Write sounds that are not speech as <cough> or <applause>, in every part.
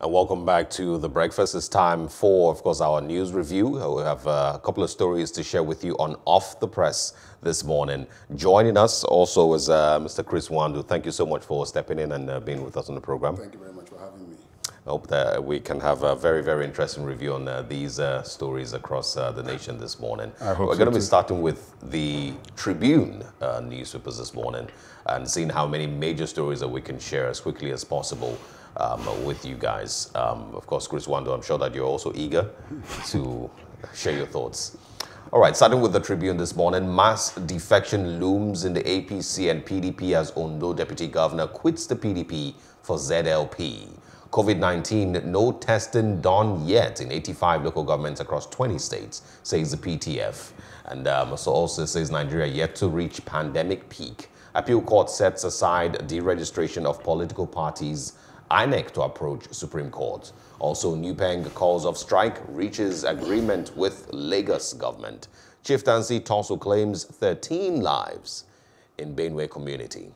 And welcome back to The Breakfast. It's time for, of course, our news review. Uh, We have uh, a couple of stories to share with you on Off the Press this morning. Joining us also is uh, Mr. Chris Wandu. Thank you so much for stepping in and uh, being with us on the program. Thank you very much for having me. I hope that we can have a very, very interesting review on uh, these uh, stories across uh, the nation this morning. I hope We're so going to be starting with the Tribune uh, newspapers this morning and seeing how many major stories that we can share as quickly as possible um, with you guys. Um, of course, Chris Wando, I'm sure that you're also eager to share your thoughts. All right, starting with the Tribune this morning, mass defection looms in the APC and PDP as Ondo Deputy Governor quits the PDP for ZLP. COVID 19, no testing done yet in 85 local governments across 20 states, says the PTF. And um, so also says Nigeria yet to reach pandemic peak. Appeal Court sets aside deregistration of political parties. INEC to approach Supreme Court. Also, Nupeng calls off strike, reaches agreement with Lagos government. Chieftaincy Tonso claims 13 lives in Benue community.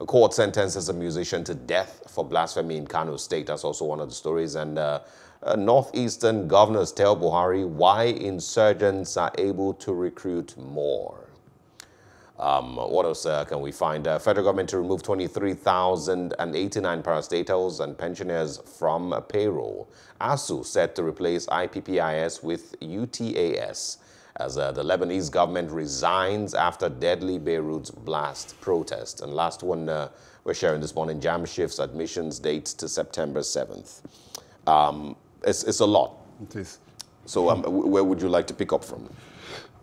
A court sentences a musician to death for blasphemy in Kano State. That's also one of the stories. And uh, uh, Northeastern governors tell Buhari why insurgents are able to recruit more. Um, what else uh, can we find? Uh, federal government to remove 23,089 parastatals and pensioners from payroll. ASUU set to replace IPPIS with UTAS as uh, the Lebanese government resigns after deadly Beirut blast protest. And last one uh, we're sharing this morning, JAMB shifts admissions date to September 7th. Um, it's, it's a lot. It is. So um, where would you like to pick up from?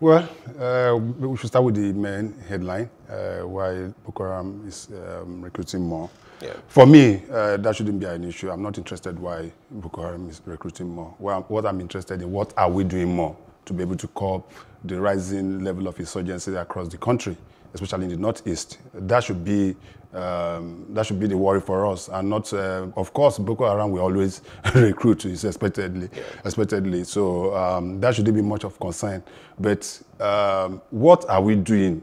Well, uh, we should start with the main headline, uh, why Boko Haram is um, recruiting more. Yeah. For me, uh, that shouldn't be an issue. I'm not interested why Boko Haram is recruiting more. Well, what I'm interested in, what are we doing more to be able to curb the rising level of insurgency across the country, especially in the northeast. That should be um, that should be the worry for us, and not. Uh, of course, Boko Haram will always <laughs> recruit, is expectedly, expectedly. So um, that shouldn't be much of concern. But um, what are we doing?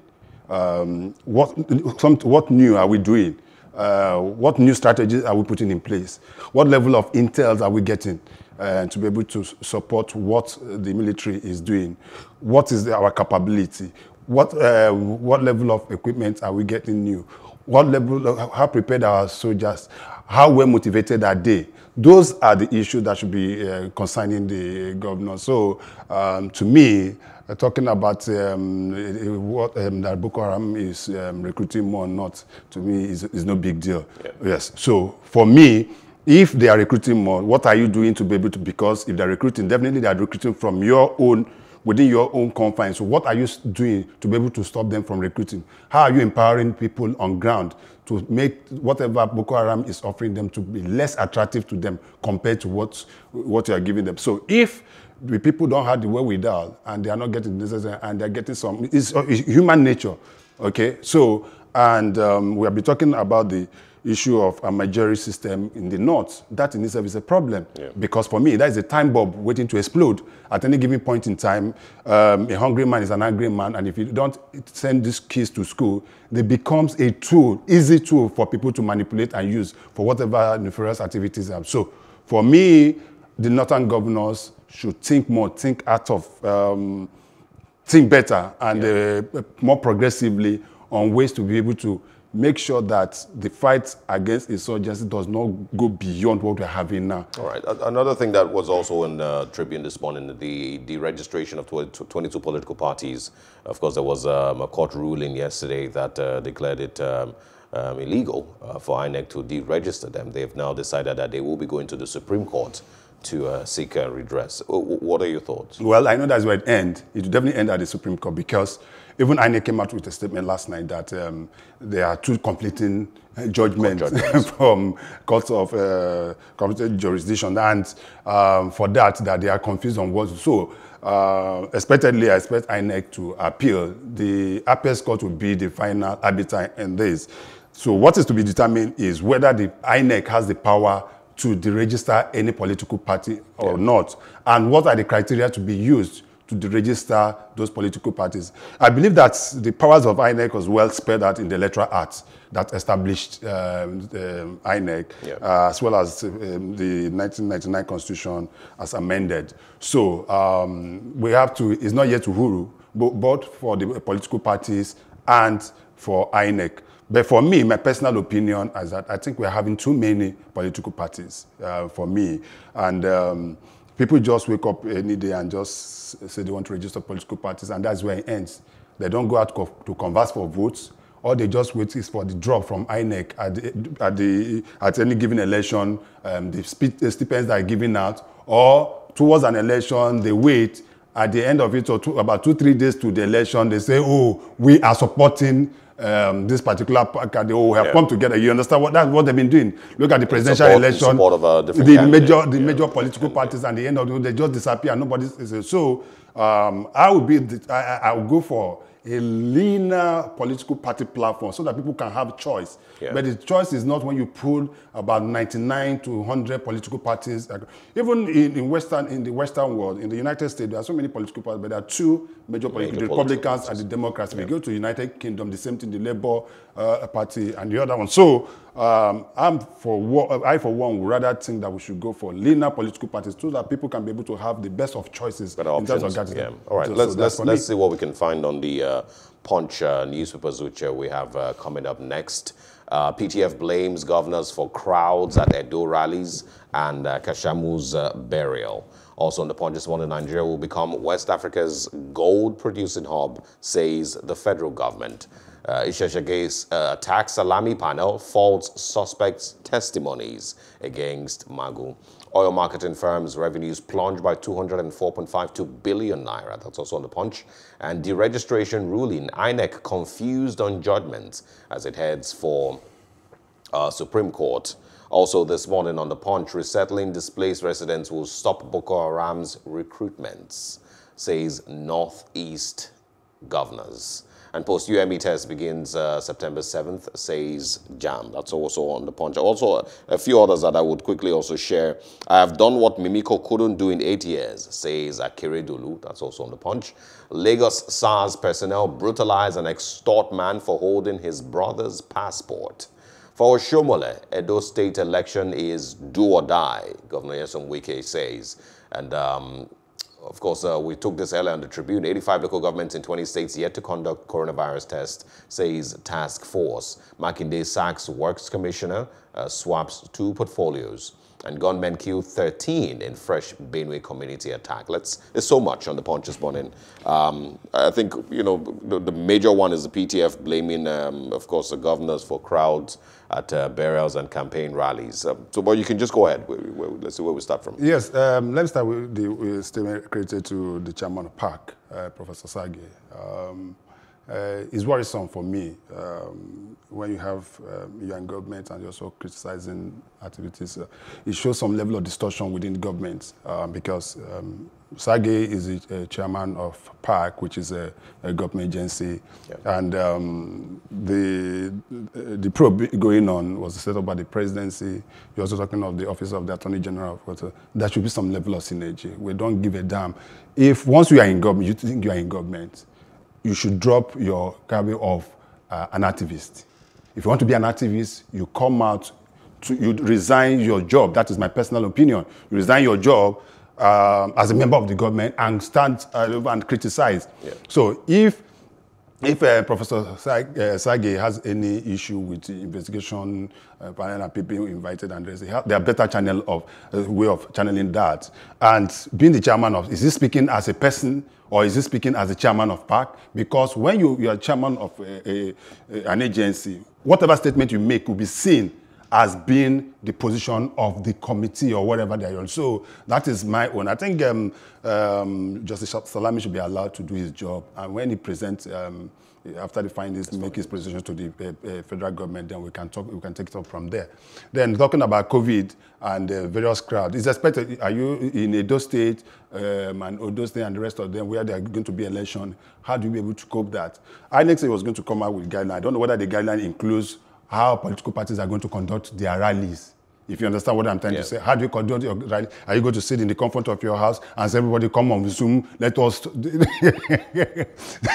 Um, what some, what new are we doing? Uh, what new strategies are we putting in place? What level of intels are we getting uh, to be able to support what the military is doing? What is the- our capability? What, uh, what level of equipment are we getting new? What level, of, how prepared are our soldiers? How well motivated are they? Those are the issues that should be uh, concerning the governor. So, um, to me, uh, talking about um, uh, what um, that Boko Haram is um, recruiting more or not, to me, is, is no big deal. Yes. So, for me, if they are recruiting more, what are you doing to be able to? Because if they're recruiting, definitely they are recruiting from your own, within your own confines. So, what are you doing to be able to stop them from recruiting? How are you empowering people on ground to make whatever Boko Haram is offering them to be less attractive to them compared to what what you are giving them? So, if the people don't have the wherewithal and they are not getting necessary and they're getting some, it's, it's human nature. Okay, so and um, we have been talking about the issue of a majority system in the north. That in itself is a problem because for me that is a time bomb waiting to explode at any given point in time. Um, a hungry man is an angry man, and if you don't send these kids to school, they becomes a tool, easy tool for people to manipulate and use for whatever nefarious activities they have. So for me, the northern governors should think more, think out of. Um, think better and uh, more progressively on ways to be able to make sure that the fight against insurgency does not go beyond what we're having now. All right. Another thing that was also in the Tribune this morning, the deregistration of 22 22 political parties. Of course, there was um, a court ruling yesterday that uh, declared it um, um, illegal uh, for INEC to deregister them. They have now decided that they will be going to the Supreme Court to uh, seek a redress. What are your thoughts? Well, I know that's where it ends. It will definitely end at the Supreme Court because even INEC came out with a statement last night that um, there are two conflicting uh, judgments Court <laughs> from courts of uh, competent jurisdiction, and um, for that, that they are confused on what. So, uh, expectedly, I expect INEC to appeal. The appeals court will be the final arbiter in this. So, what is to be determined is whether the INEC has the power to deregister any political party or not, and what are the criteria to be used to deregister those political parties. I believe that the powers of INEC was well spelled out in the Electoral Act that established um, the INEC, yeah. uh, as well as um, the 1999 Constitution as amended. So um, we have to, it's not yet Uhuru, but both for the political parties and for INEC. But for me, my personal opinion is that I think we're having too many political parties uh, for me. And um, people just wake up any day and just say they want to register political parties, and that's where it ends. They don't go out co to converse for votes, or they just wait for the drop from INEC at, the, at, the, at any given election, um, the, stipends that are given out, or towards an election, they wait at the end of it, or two, about two, three days to the election, they say, oh, we are supporting um, this particular package, they all have yeah. come together. You understand what that's what they've been doing. Look at the presidential support, election. Support of, uh, the major, the yeah. major political parties, and the end of the they just disappear. Nobody is so. Um, I would be. I, I would go for a leaner political party platform so that people can have choice. Yeah. But the choice is not when you pull about 99 to 100 political parties. Even in, in Western, in the Western world, in the United States, there are so many political parties, but there are two major, major the Republicans and the Democrats. Yeah. We go to United Kingdom, the same thing, the Labour uh, Party and the other one. So um, I'm for I for one would rather think that we should go for leaner political parties so that people can be able to have the best of choices Better in options. terms of getting. Yeah. All right, so, let's so let's let's see what we can find on the uh, Punch uh, newspapers which uh, we have uh, coming up next. Uh, PTF blames governors for crowds at Edo rallies and uh, Kashamu's uh, burial. Also on the Punch this morning, Nigeria will become West Africa's gold producing hub, says the federal government. Uh, Itse Sagay's uh, tax salami panel faults suspects' testimonies against Magu. Oil marketing firms' revenues plunged by 204.52 billion naira. That's also on the punch. And deregistration ruling, INEC confused on judgment as it heads for uh, Supreme Court. Also this morning on the punch, resettling displaced residents will stop Boko Haram's recruitments, says Northeast governors. And post-UTME test begins uh, September 7th, says JAMB. That's also on the punch. Also, a few others that I would quickly also share. I have done what Mimiko couldn't do in eight years, says Akeredolu. That's also on the punch. Lagos SARS personnel brutalize and extort man for holding his brother's passport. For Oshiomhole, Edo State election is do or die, Governor Nyesom Wike says. And um, of course, uh, we took this earlier on the Tribune. 85 local governments in 20 states yet to conduct coronavirus tests, says task force. Makinde sacks works commissioner, uh, swaps two portfolios and gunmen killed 13 in fresh Benue community attack. Let's, there's so much on the punch this morning. Um, I think, you know, the, the, major one is the PTF blaming, um, of course, the governors for crowds at uh, burials and campaign rallies. Um, so, but you can just go ahead. We, we, let's see where we start from. Yes, um, let's start with the statement credited to the chairman of PAC, uh, Professor Sagay. Uh, is worrisome for me um, when you have um, you're in government and you're also criticizing activities. Uh, it shows some level of distortion within the government um, because um, Sagay is a, a, chairman of PAC, which is a, a government agency, and um, the the probe going on was set up by the presidency. You're also talking of the office of the attorney general. But, uh, there should be some level of synergy. We don't give a damn if once you are in government, you think you are in government you should drop your career of uh, an activist. If you want to be an activist, you come out, to, you resign your job. That is my personal opinion. You resign your job uh, as a member of the government and stand uh, and criticize. Yeah. So if if uh, Professor Sage, uh, Sage has any issue with investigation uh, panel and people invited and there are better channel of uh, way of channeling that. And being the chairman of, is he speaking as a person or is he speaking as a chairman of PAC? Because when you, you are chairman of a, a, a, an agency, whatever statement you make will be seen as being the position of the committee or whatever they are on. So that is my own. I think um, um, Justice Salami should be allowed to do his job. And when he presents, um, after the findings, make his presentation to the uh, uh, federal government, then we can talk. We can take it up from there. Then talking about COVID and uh, various crowds, is expected. Are you in Edo State um, and Ondo State and the rest of them where there are going to be election? How do you be able to cope that? INEC was going to come out with guideline. I don't know whether the guideline includes how political parties are going to conduct their rallies. If you understand what I'm trying Yeah. to say, how do you conduct your rally? Are you going to sit in the comfort of your house and say, everybody come on Zoom? Let us. <laughs>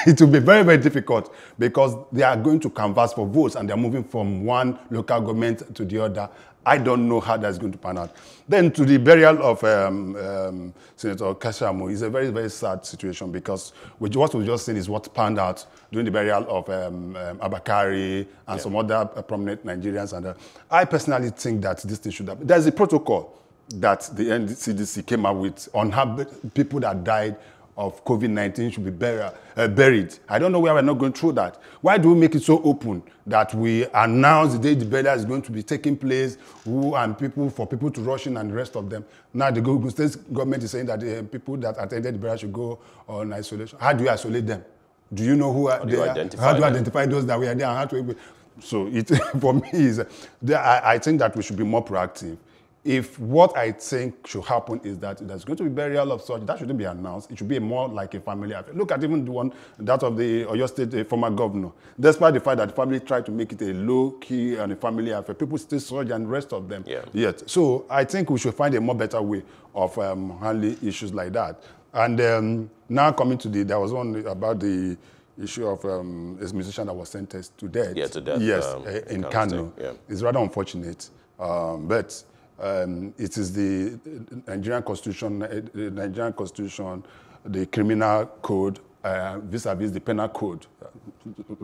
it will be very, very difficult because they are going to canvass for votes and they're moving from one local government to the other. I don't know how that's going to pan out. Then to the burial of um, um, Senator Kashamu is a very, very sad situation because what we just seen is what panned out during the burial of um, um, Abba Kyari and some other uh, prominent Nigerians. And uh, I personally think that this thing should have. There's a protocol that the NCDC came up with on how people that died of COVID-19 should be buried, uh, buried. I don't know why we're not going through that. Why do we make it so open that we announce the day the burial is going to be taking place, who and people for people to rush in and the rest of them? Now the Google State government is saying that uh, people that attended the burial should go on isolation. How do you isolate them? Do you know who are you they are? How do you them? identify those that were there and how to? So it <laughs> for me is, I, I think that we should be more proactive. If what I think should happen is that there's going to be burial of such, that shouldn't be announced. It should be more like a family affair. Look at even the one, that of the Oyo State former governor. Despite the fact that the family tried to make it a low key and a family affair, people still surge and the rest of them. Yeah. Yet. So I think we should find a more better way of um, handling issues like that. And um, now coming to the, there was one about the issue of um, a musician that was sentenced to death. Yeah, to death, Yes, um, uh, in in Kano. Yeah. It's rather unfortunate, um, but um, it is the Nigerian Constitution, uh, the Nigerian Constitution, the criminal code uh, vis-a-vis the penal code. Uh,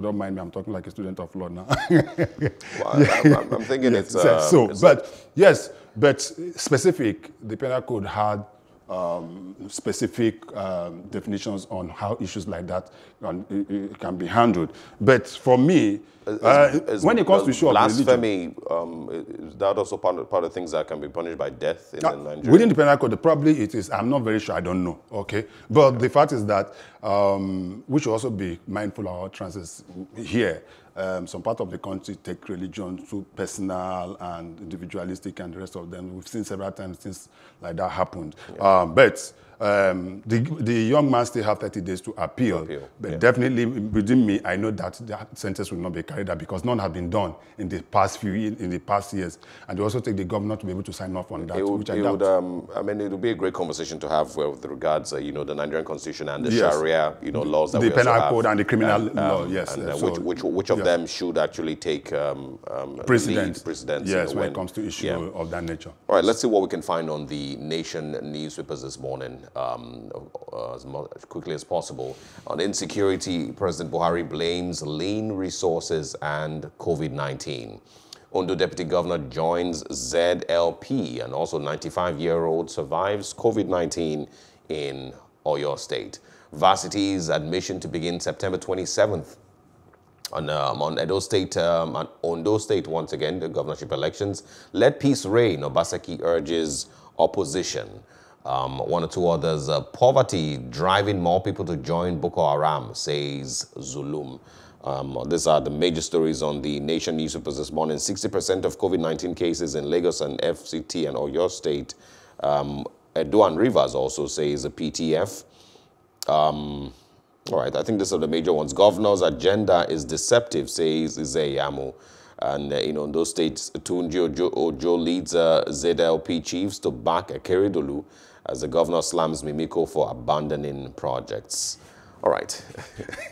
Don't mind me, I'm talking like a student of law now. <laughs> Well, I'm, I'm- thinking <laughs> it's, So- uh, so, it's but yes, but specific, the penal code had um, specific um, definitions on how issues like that can, uh, can be handled. But for me, uh, Is when it comes to issue blasphemy, um, is that also part of, part of things that can be punished by death in Uh, Nigeria? Within the penal code, probably it is. I'm not very sure. I don't know. Okay, but the fact is that um, we should also be mindful of our trances here. Um, some part of the country take religion too personal and individualistic, and the rest of them. We've seen several times things like that happened. Um, but um, the, the young man still have 30 days to appeal. appeal, But yeah. definitely within me, I know that that sentence will not be carried out because none have been done in the past few in the past years, and they also take the governor to be able to sign off on that, It would, which I it doubt. would, um, I mean, it would be a great conversation to have with regards, uh, you know, the Nigerian constitution and the Yes. Sharia, you know, laws that The we also penal have. code and the criminal law, yes, And uh, so- which, which, which of yeah. them should actually take um, um, precedence? you Yes, know, when, it comes to issue yeah. of that nature. All right, let's see what we can find on the Nation newspapers this morning um, uh, as quickly as possible. On insecurity, President Buhari blames lean resources and COVID 19. Ondo Deputy Governor joins ZLP, and also 95 year old survives COVID 19 in Oyo State. Varsity's admission to begin September 27th on, um, on Edo State, um, on Ondo State, once again, the governorship elections. Let peace reign, Obaseki urges opposition. Um, one or two others. Uh, poverty driving more people to join Boko Haram, says Zulum. Um, these are the major stories on the Nation newspapers this morning. 60% of COVID-19 cases in Lagos and FCT and Oyo State. Um, Rivers also says the PTF. Um, all right, I think these are the major ones. Governor's agenda is deceptive, says Ize-Iyamu. And uh, in those states, Tunji Ojo, Ojo leads uh, ZLP chiefs to back Akeredolu as the governor slams Mimiko for abandoning projects. All right,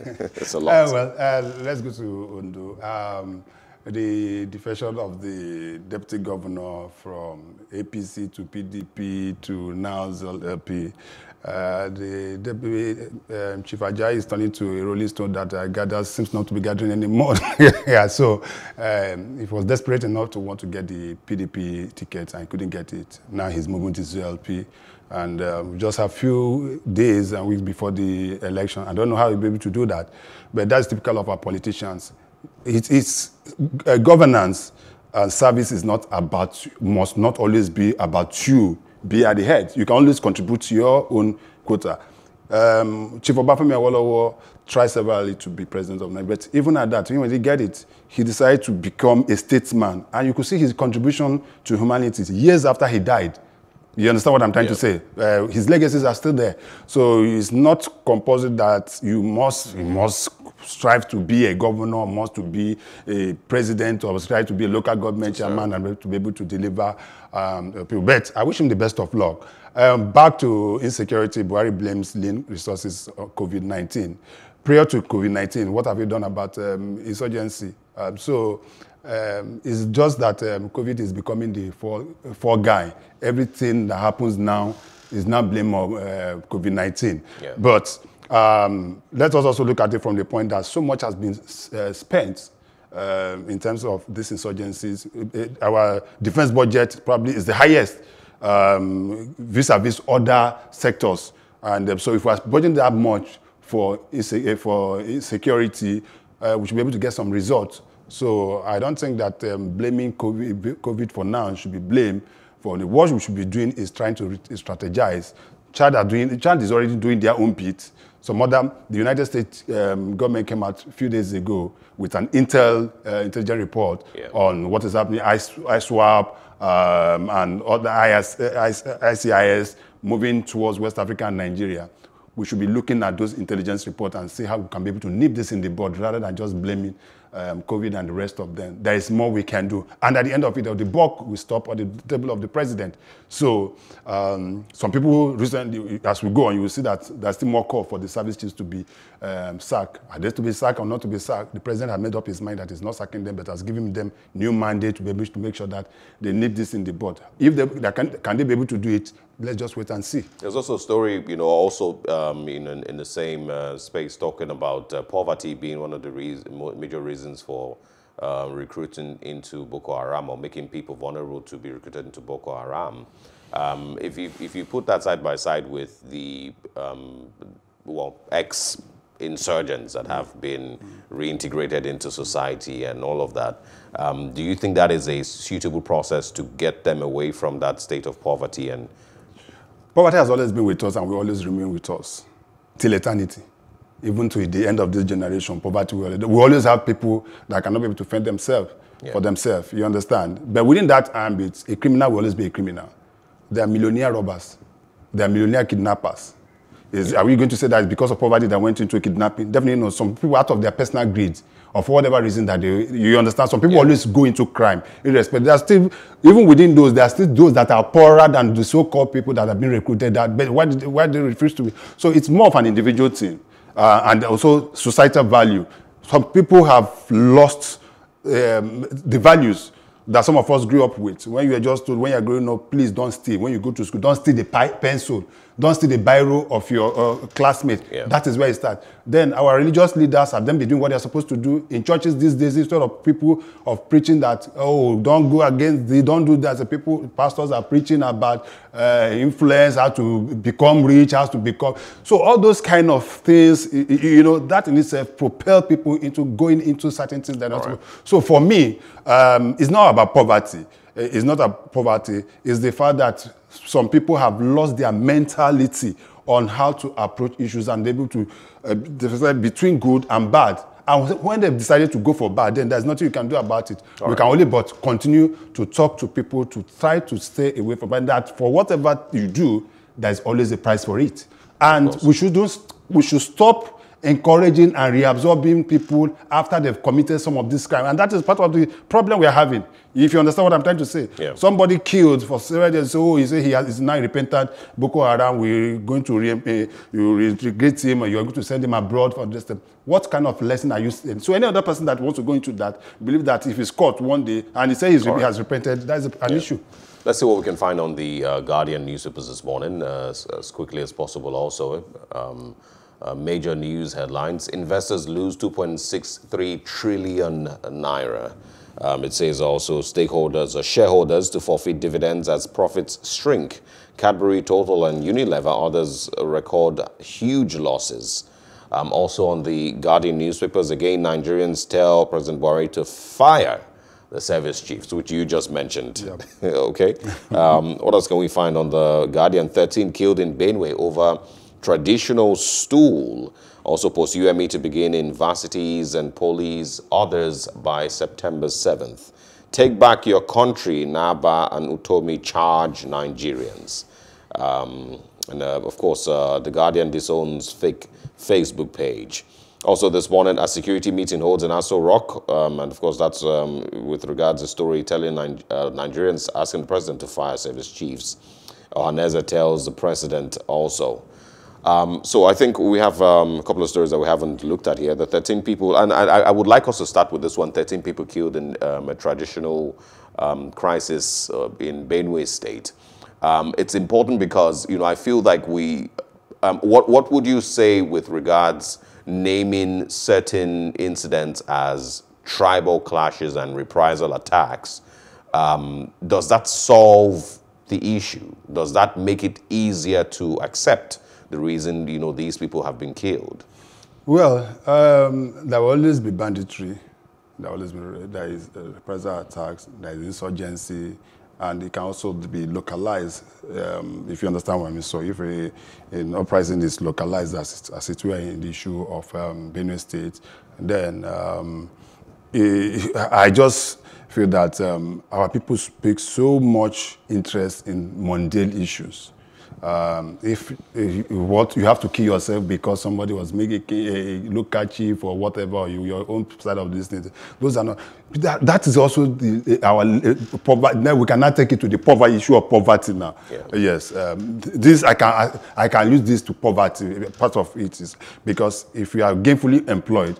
<laughs> it's a lot. Uh, well, uh, let's go to Ondo. Um, the defection of the deputy governor from APC to PDP to now ZLP. Uh, the deputy um, chief Ajayi is turning to a rolling stone that uh, gathers seems not to be gathering anymore. <laughs> yeah, so um, he was desperate enough to want to get the PDP ticket and couldn't get it. Now he's moving to ZLP. And um, just have few days and weeks before the election. I don't know how he'll be able to do that, but that's typical of our politicians. It, it's uh, governance and service is not about, must not always be about you, be at the head. You can always contribute to your own quota. Um, Chief Obafemi Awolowo tried severally to be president of Nigeria, but even at that, when he get it, he decided to become a statesman. And you could see his contribution to humanity years after he died. You understand what I'm trying Yeah. to say? Uh, his legacies are still there. So it's not compulsory that you must you must strive to be a governor, must to be a president, or strive to be a local government chairman and to be able to deliver um, people. But I wish him the best of luck. Um, back to insecurity, Buhari blames lean resources on COVID-19. Prior to COVID-19, what have you done about um, insurgency? Um, so um, it's just that um, COVID is becoming the fall, fall guy. Everything that happens now is now blame of uh, COVID-19. Yeah. But um, let us also look at it from the point that so much has been uh, spent um, in terms of these insurgencies. Uh, Our defense budget probably is the highest um, vis-a-vis other sectors. And um, so if we're budgeting that much for, uh, for security, uh, we should be able to get some results. So I don't think that um, blaming COVID, COVID for now should be blamed for the what we should be doing is trying to re- strategize. Chad are doing, Chad is already doing their own bit. Some other, the United States um, government came out a few days ago with an intel uh, intelligence report Yeah. on what is happening, ISWAP um, and other IS, IS, ISIS moving towards West Africa and Nigeria. We should be looking at those intelligence reports and see how we can be able to nip this in the bud rather than just blaming um, COVID and the rest of them. There is more we can do. And at the end of it, the buck will stop at the table of the president. So um, some people recently, as we go on, you will see that there's still more call for the service chiefs to be um, sacked. Are they to be sacked or not to be sacked? The president has made up his mind that he's not sacking them, but has given them new mandate to be able to make sure that they nip this in the bud. If they, they can, can they be able to do it? Let's just wait and see. There's also a story, you know, also um, in, in the same uh, space talking about uh, poverty being one of the reas mo- major reasons for uh, recruiting into Boko Haram or making people vulnerable to be recruited into Boko Haram. Um, if, you, if you put that side by side with the, um, well, ex insurgents that have been reintegrated into society and all of that, um, do you think that is a suitable process to get them away from that state of poverty and Poverty has always been with us and will always remain with us till eternity. Even to the end of this generation, poverty will we always have people that cannot be able to fend themselves Yeah. for themselves. You understand? But within that ambit, a criminal will always be a criminal. There are millionaire robbers. There are millionaire kidnappers. Is, Are we going to say that it's because of poverty that went into kidnapping? Definitely not. Some people, out of their personal greed, or for whatever reason that they, you understand, some people always go into crime. Irrespective, there are still, even within those, there are still those that are poorer than the so-called people that have been recruited. That, but why, did, why they refuse to be? So it's more of an individual thing, uh, and also societal value. Some people have lost um, the values that some of us grew up with. When you were just told, when you're growing up, please don't steal. When you go to school, don't steal the pencil. Don't steal the biro of your uh, classmate. Yeah. That is where it starts. Then our religious leaders have them been doing what they're supposed to do in churches these days instead of people of preaching that, oh, don't go against the, don't do that. The people, pastors are preaching about uh, influence, how to become rich, how to become. So all those kind of things, you know, that in itself propel people into going into certain things that not. Right. So for me, um, it's not about poverty. It's not about poverty. It's the fact that some people have lost their mentality on how to approach issues and able to uh, differentiate between good and bad. And when they've decided to go for bad, then there's nothing you can do about it. we can only but continue to talk to people to try to stay away from bad. That for whatever you do, there's always a price for it. And we should do, we should stop encouraging and reabsorbing people after they've committed some of this crime. And that is part of the problem we are having. If you understand what I'm trying to say. Yeah. Somebody killed for several days, so he say he is now repentant. Boko Haram, we're going to re, uh, you reintegrate him, or you're going to send him abroad for this. What kind of lesson are you saying? So any other person that wants to go into that, believe that if he's caught one day and he says he has repented, that's an issue. Let's see what we can find on the uh, Guardian newspapers this morning uh, as, as quickly as possible. Also, um, uh, major news headlines: Investors lose 2.63 trillion naira. Um, it says also stakeholders or shareholders to forfeit dividends as profits shrink. Cadbury, Total, and Unilever others record huge losses. Um, also on the Guardian newspapers, again, Nigerians tell President Buhari to fire the service chiefs, which you just mentioned. <laughs> okay. Um, what else can we find on the Guardian? 13 killed in Benue over traditional stool. Also post UTME to begin in varsities and police, others by September 7th. Take back your country, Naba and Utomi charge Nigerians. Um, and uh, of course, uh, The Guardian disowns fake Facebook page. Also this morning, a security meeting holds in Aso Rock, um, and of course that's um, with regards to storytelling uh, Nigerians asking the president to fire service chiefs. Ohanaeze tells the president also. Um, so I think we have um, a couple of stories that we haven't looked at here. The 13 people, and I, I would like us to start with this one, 13 people killed in um, a traditional um, crisis uh, in Benue State. Um, it's important because, you know, I feel like we, um, what, what would you say with regards naming certain incidents as tribal clashes and reprisal attacks? does that solve the issue? Does that make it easier to accept the reason you know these people have been killed? Well, um, there will always be banditry. There will always be there is uh, reprisal attacks. There is insurgency, and it can also be localized. Um, if you understand what I mean. So, if a, an uprising is localized, as, as it were in the issue of um, Benue State, then um, it, I just feel that um, our people speak so much interest in mundane issues. Um, if, if, what you have to kill yourself because somebody was making a, local chief or whatever, or you, your own side of this thing, those are not. That, that is also the, our uh, poverty. Now we cannot take it to the poverty issue of poverty now. Yeah. Yes, um, this I can I, I, can use this to poverty. Part of it is because if you are gainfully employed,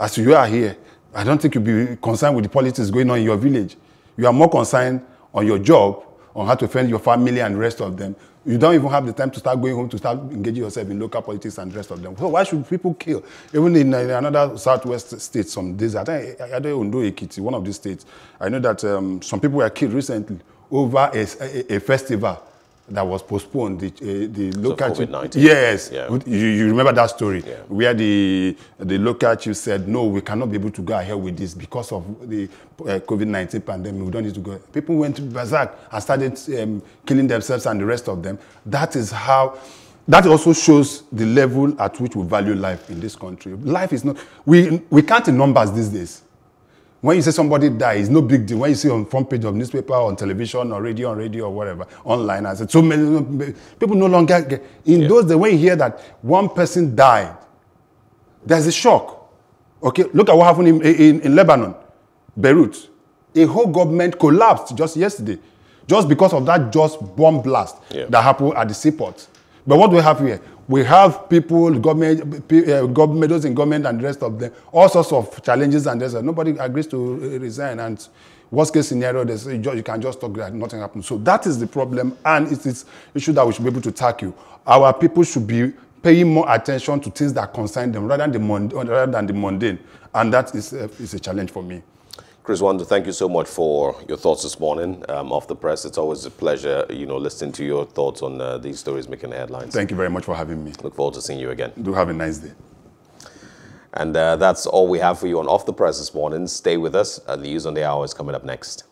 as you are here, I don't think you'll be concerned with the politics going on in your village. You are more concerned on your job, on how to fend your family and the rest of them you don't even have the time to start going home to start engaging yourself in local politics and the rest of them. So why should people kill? Even in, in another southwest state, some days, I think don't Ondo Ekiti, one of these states, I know that um, some people were killed recently over a, a, a festival that was postponed. The, uh, the local so COVID-19. Yes, yeah. you, you remember that story yeah. where the the local chief said, "No, we cannot be able to go ahead with this because of the uh, COVID-19 pandemic. We don't need to go." People went to Bazak and started um, killing themselves and the rest of them. That is how. That also shows the level at which we value life in this country. Life is not. We we count in numbers these days. When you say somebody died, it's no big deal. When you see on front page of newspaper, on television, or radio, on radio, or whatever, online, I said so many people no longer get. In yeah. those days, when you hear that one person died, there's a shock. Okay, look at what happened in, in, in Lebanon, Beirut. A whole government collapsed just yesterday, just because of that just bomb blast yeah. that happened at the seaport. But what do we have here? We have people, government, uh, government, those in government and the rest of them, all sorts of challenges and there's nobody agrees to resign. And worst case scenario, there's, you can just talk that nothing happens. So that is the problem, and it is issue that we should be able to tackle. Our people should be paying more attention to things that concern them rather than the, rather than the mundane, and that is, uh, is a challenge for me. Chris Wando, thank you so much for your thoughts this morning um, off the press. It's always a pleasure, you know, listening to your thoughts on uh, these stories making headlines. Thank you very much for having me. Look forward to seeing you again. Do have a nice day. And uh, that's all we have for you on Off the Press this morning. Stay with us. Uh, the news on the hour is coming up next.